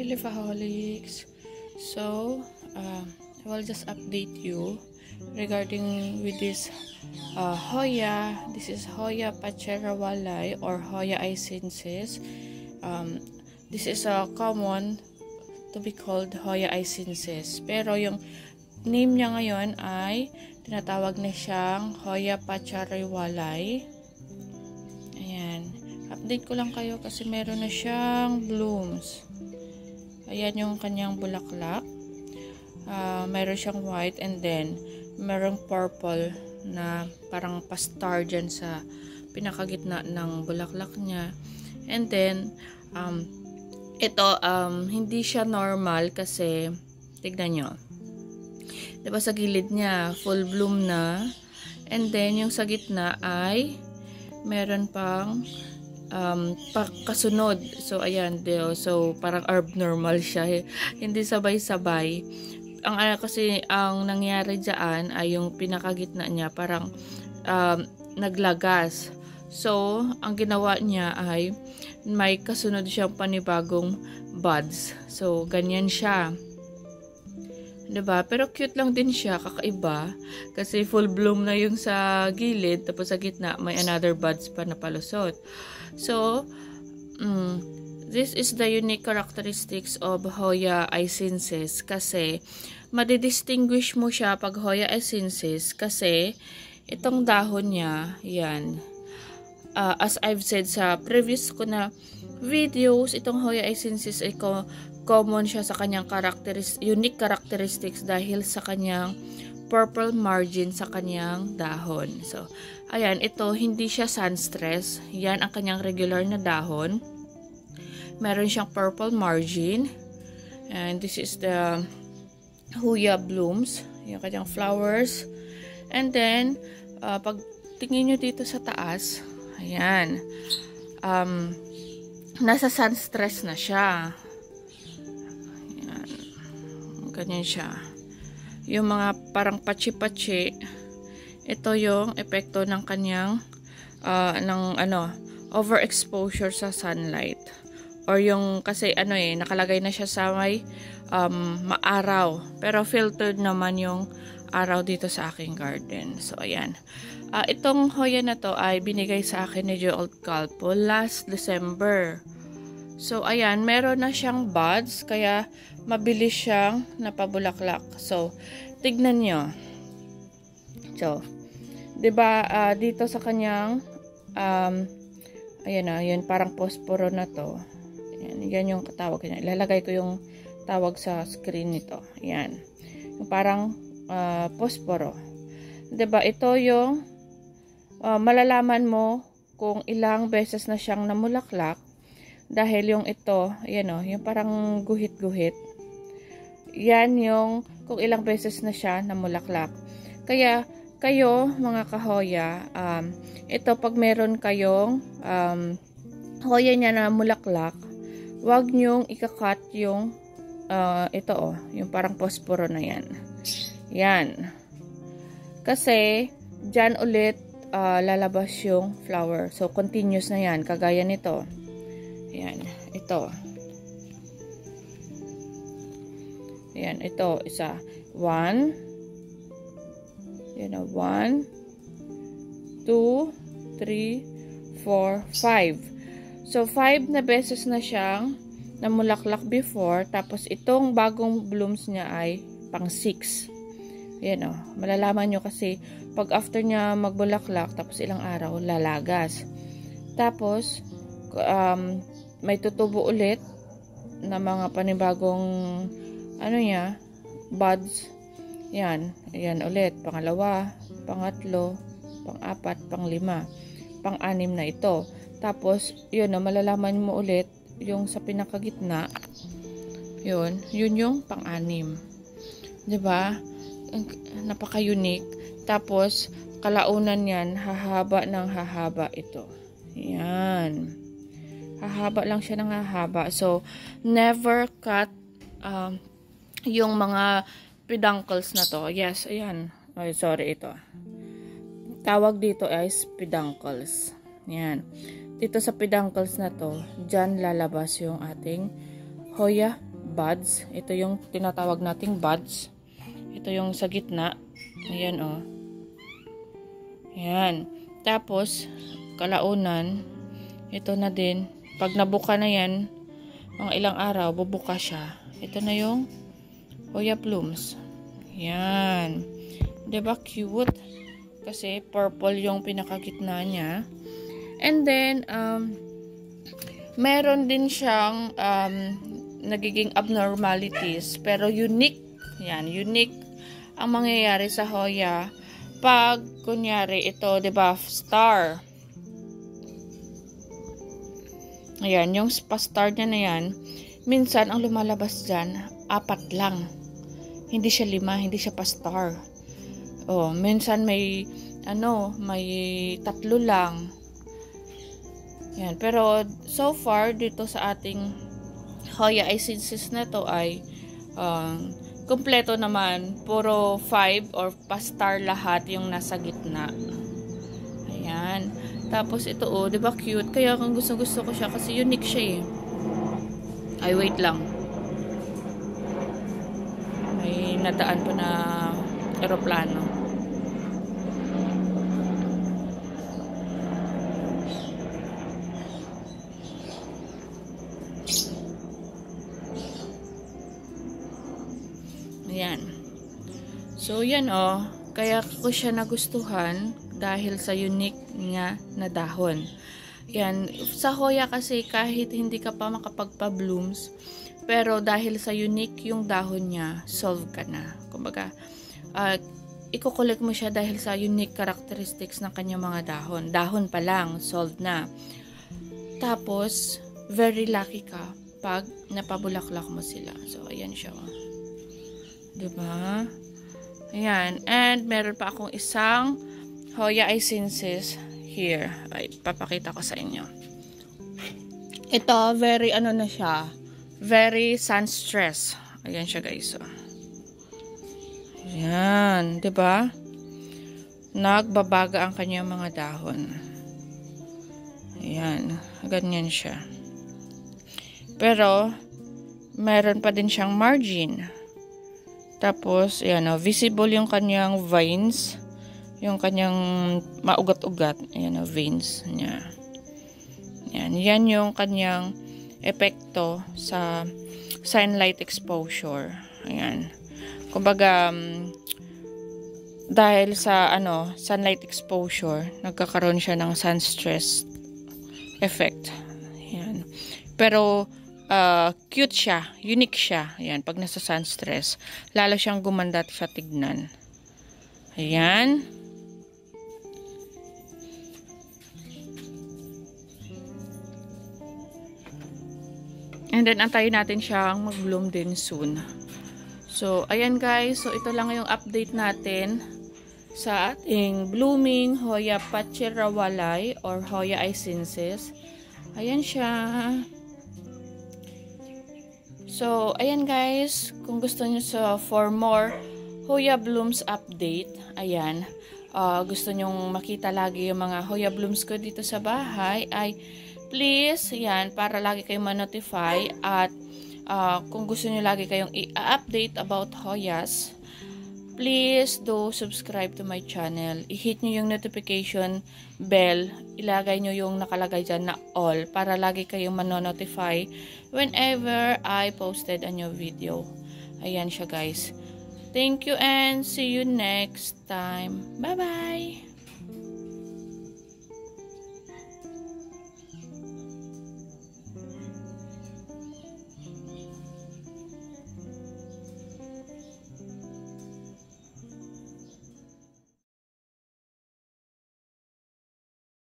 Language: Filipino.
Hi Lifaholics! So, uh, I will just update you regarding with this uh, Hoya. This is Hoya pacherawalai or Hoya icensis. Um, this is a common to be called Hoya icensis. Pero yung name niya ngayon ay tinatawag na siyang Hoya pacherawalai. Ayan. Update ko lang kayo kasi meron na siyang blooms. Ayan yung kanyang bulaklak. Uh, meron siyang white and then merong purple na parang pastar dyan sa pinakagitna ng bulaklak niya. And then, um, ito, um, hindi siya normal kasi, tignan nyo. Diba sa gilid niya, full bloom na. And then, yung sa gitna ay meron pang um, kasunod. So, ayan, deo. So, parang abnormal siya. Hindi sabay-sabay. Ang uh, kasi, ang nangyari dyan ay yung pinakagitna niya, parang um, naglagas. So, ang ginawa niya ay may kasunod siyang panibagong buds. So, ganyan siya. Ba? Pero cute lang din siya, kakaiba kasi full bloom na yung sa gilid tapos sa gitna may another buds pa na palusot. So, mm, this is the unique characteristics of Hoya icensis kasi madidistinguish mo siya pag Hoya icensis kasi itong dahon niya, yan. Uh, as I've said sa previous ko na videos, itong Hoya icensis ay ko common siya sa kanyang characteris unique characteristics dahil sa kanyang purple margin sa kanyang dahon. So, ayan, ito hindi siya sunstress. Yan ang kanyang regular na dahon. Meron siyang purple margin. And this is the Huya blooms. Yung kanyang flowers. And then, uh, pag tingin nyo dito sa taas, ayan, um, nasa sunstress na siya. Ganyan siya. Yung mga parang pachi-pachi, ito yung epekto ng kanyang uh, ng ano, overexposure sa sunlight. Or yung, kasi ano eh, nakalagay na siya sa may um, maaraw. Pero filtered naman yung araw dito sa aking garden. So, ayan. Uh, itong hoya na to ay binigay sa akin ni Joel Calpo last December. So, ayan, meron na siyang buds, kaya mabilis siyang napabulaklak. So, tignan nyo. So, ba diba, uh, dito sa kanyang, um, ayan na, yun, parang posporo na to. Ayan, yan yung katawag niya. Ilalagay ko yung tawag sa screen nito. Ayan. Yung parang uh, posporo. ba diba, ito yung uh, malalaman mo kung ilang beses na siyang namulaklak dahil yung ito, yan o, yung parang guhit-guhit. Yan yung kung ilang beses na siya namulaklak. Kaya, kayo, mga kahoya, um, ito pag meron kayong um, hoya niya na mulaklak, wag nyong ikakat yung uh, ito oh, yung parang posporo na yan. Yan. Kasi, dyan ulit uh, lalabas yung flower. So, continuous na yan. Kagaya nito. Ayan, ito. Ayan, ito, isa. One. Ayan na, one. Two. Three. Four. Five. So, five na beses na siyang namulaklak before. Tapos, itong bagong blooms niya ay pang six. Ayan o. Oh, malalaman nyo kasi pag after niya magbulaklak, tapos ilang araw, lalagas. Tapos, um, may tutubo ulit na mga panibagong ano niya, buds. Yan, yan ulit. Pangalawa, pangatlo, pang-apat, pang-lima, pang-anim na ito. Tapos, yun na malalaman mo ulit yung sa pinakagitna. Yun, yun yung pang-anim. 'Di ba? Napaka-unique. Tapos, kalaunan yan, hahaba ng hahaba ito. Yan. Hahaba lang siya ng hahaba. So, never cut um, yung mga peduncles na to. Yes, ayan. Ay, sorry, ito. Tawag dito ay peduncles. Yan. Dito sa peduncles na to, dyan lalabas yung ating Hoya buds. Ito yung tinatawag nating buds. Ito yung sa gitna. Ayan oh. Ayan. Tapos, kalaunan, ito na din. Pag nabuka na yan, mga ilang araw, bubuka siya. Ito na yung Hoya Plumes. Yan. Diba cute? Kasi purple yung pinakagitna niya. And then, um, meron din siyang um, nagiging abnormalities. Pero unique. Yan, unique ang mangyayari sa Hoya pag, kunyari, ito, di ba, star. Ayan, yung star niya na yan, minsan ang lumalabas dyan, apat lang. Hindi siya lima, hindi siya pa-star. Oh, minsan may, ano, may tatlo lang. Yan, pero so far, dito sa ating Hoya Icensis na to ay um, Kompleto naman, puro 5 or pa-star lahat yung nasa gitna. Ayan. Tapos ito oh, 'di ba cute? Kaya kung gusto-gusto ko siya kasi unique siya eh. Ay wait lang. May nadaan po na eroplano. Ayan. So, yan oh. Kaya ko siya nagustuhan dahil sa unique niya na dahon. Yan. Sa Hoya kasi kahit hindi ka pa makapagpa-blooms, pero dahil sa unique yung dahon niya, solve ka na. Kumbaga, uh, iko-collect mo siya dahil sa unique characteristics ng kanyang mga dahon. Dahon pa lang, solved na. Tapos, very lucky ka pag napabulaklak mo sila. So, ayan siya. Oh. Diba? Ayan. And, meron pa akong isang Hoya Icensis here. Ay, papakita ko sa inyo. Ito, very ano na siya. Very sun stress. Ayan siya guys. Oh. Ayan. Diba? Nagbabaga ang kanyang mga dahon. Ayan. Ganyan siya. Pero, meron pa din siyang margin. Tapos, ayan o, visible yung kanyang veins. Yung kanyang maugat-ugat. Ayan o, veins niya. Ayan, yan yung kanyang epekto sa sunlight exposure. Ayan. Kumbaga, um, dahil sa ano, sunlight exposure, nagkakaroon siya ng sun stress effect. Ayan. Pero, uh, cute siya, unique siya. Ayan, pag nasa sun stress, lalo siyang gumanda sa tignan. Ayan. And then, antayin natin siyang mag-bloom din soon. So, ayan guys. So, ito lang yung update natin sa ating blooming Hoya Pachirawalay or Hoya Icensis. Ayan siya. So, ayan guys, kung gusto niyo so, for more Hoya Blooms update, ayan, uh, gusto niyo makita lagi yung mga Hoya Blooms ko dito sa bahay, ay please, ayan, para lagi kayong ma-notify at uh, kung gusto niyo lagi kayong i-update about Hoyas, please do subscribe to my channel. I-hit nyo yung notification bell. Ilagay nyo yung nakalagay dyan na all para lagi kayong manonotify whenever I posted a new video. Ayan siya guys. Thank you and see you next time. Bye-bye!